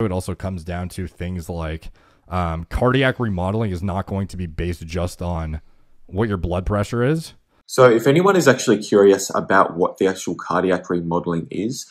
It also comes down to things like um, cardiac remodeling is not going to be based just on what your blood pressure is. So, if anyone is actually curious about what the actual cardiac remodeling is,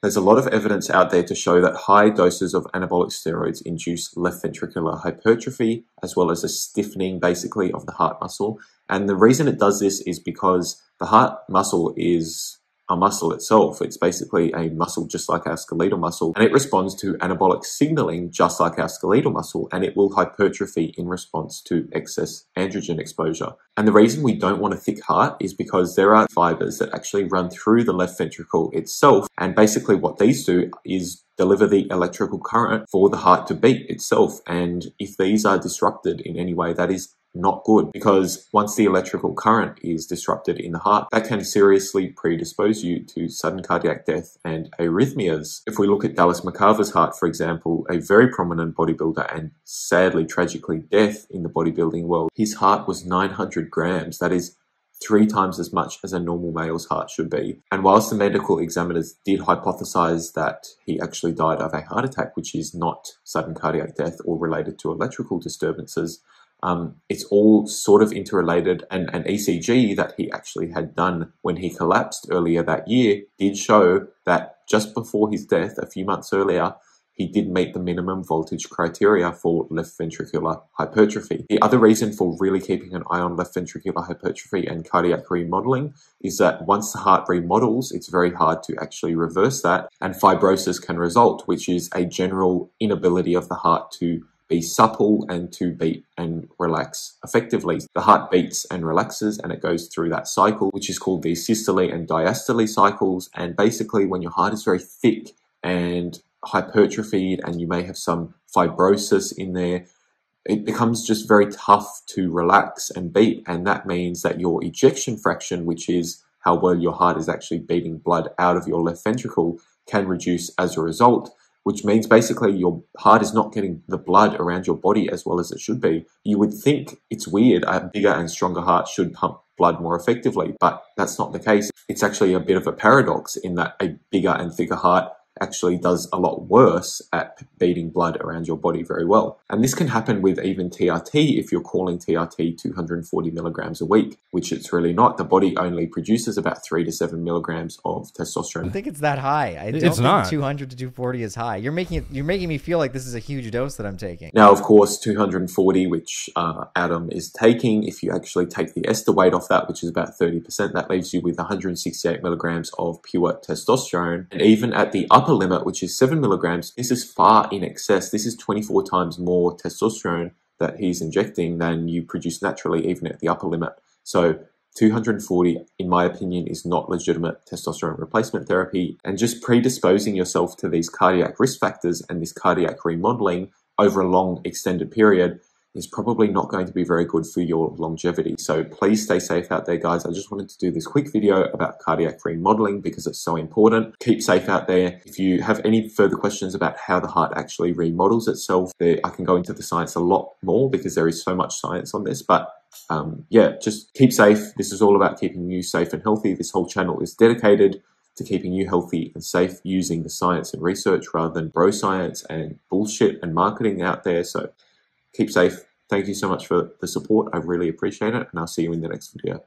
There's a lot of evidence out there to show that high doses of anabolic steroids induce left ventricular hypertrophy, as well as a stiffening basically of the heart muscle. And the reason it does this is because the heart muscle is a muscle itself. It's basically a muscle just like our skeletal muscle, and it responds to anabolic signaling just like our skeletal muscle, and it will hypertrophy in response to excess androgen exposure. And the reason we don't want a thick heart is because there are fibers that actually run through the left ventricle itself, and basically what these do is deliver the electrical current for the heart to beat itself. And if these are disrupted in any way, that is not good because once the electrical current is disrupted in the heart, that can seriously predispose you to sudden cardiac death and arrhythmias. If we look at Dallas McCarver's heart, for example, a very prominent bodybuilder and sadly, tragically, death in the bodybuilding world, his heart was 900 grams. That is three times as much as a normal male's heart should be. And whilst the medical examiners did hypothesize that he actually died of a heart attack, which is not sudden cardiac death or related to electrical disturbances, um, it's all sort of interrelated. And an ECG that he actually had done when he collapsed earlier that year did show that just before his death, a few months earlier, he did meet the minimum voltage criteria for left ventricular hypertrophy. The other reason for really keeping an eye on left ventricular hypertrophy and cardiac remodeling is that once the heart remodels, it's very hard to actually reverse that, and fibrosis can result, which is a general inability of the heart to be supple and to beat and relax effectively. The heart beats and relaxes and it goes through that cycle, which is called the systole and diastole cycles. And basically, when your heart is very thick and hypertrophied and you may have some fibrosis in there, it becomes just very tough to relax and beat. And that means that your ejection fraction, which is how well your heart is actually beating blood out of your left ventricle, can reduce as a result which means basically your heart is not getting the blood around your body as well as it should be. You would think it's weird, a bigger and stronger heart should pump blood more effectively, but that's not the case. It's actually a bit of a paradox in that a bigger and thicker heart actually does a lot worse at beating blood around your body very well. And this can happen with even TRT if you're calling TRT 240 milligrams a week, which it's really not. The body only produces about three to seven milligrams of testosterone. I think it's that high. I don't it's think not. 200 to 240 is high. You're making it, you're making me feel like this is a huge dose that I'm taking. Now, of course, 240, which uh, Adam is taking, if you actually take the ester weight off that, which is about 30%, that leaves you with 168 milligrams of pure testosterone. And even at the upper upper limit, which is 7 milligrams, this is far in excess. This is 24 times more testosterone that he's injecting than you produce naturally, even at the upper limit. So 240, in my opinion, is not legitimate testosterone replacement therapy. And just predisposing yourself to these cardiac risk factors and this cardiac remodeling over a long extended period is probably not going to be very good for your longevity. So please stay safe out there, guys. I just wanted to do this quick video about cardiac remodeling because it's so important. Keep safe out there. If you have any further questions about how the heart actually remodels itself, I can go into the science a lot more because there is so much science on this. But um, yeah, just keep safe. This is all about keeping you safe and healthy. This whole channel is dedicated to keeping you healthy and safe using the science and research rather than bro science and bullshit and marketing out there. So keep safe. Thank you so much for the support. I really appreciate it, and I'll see you in the next video.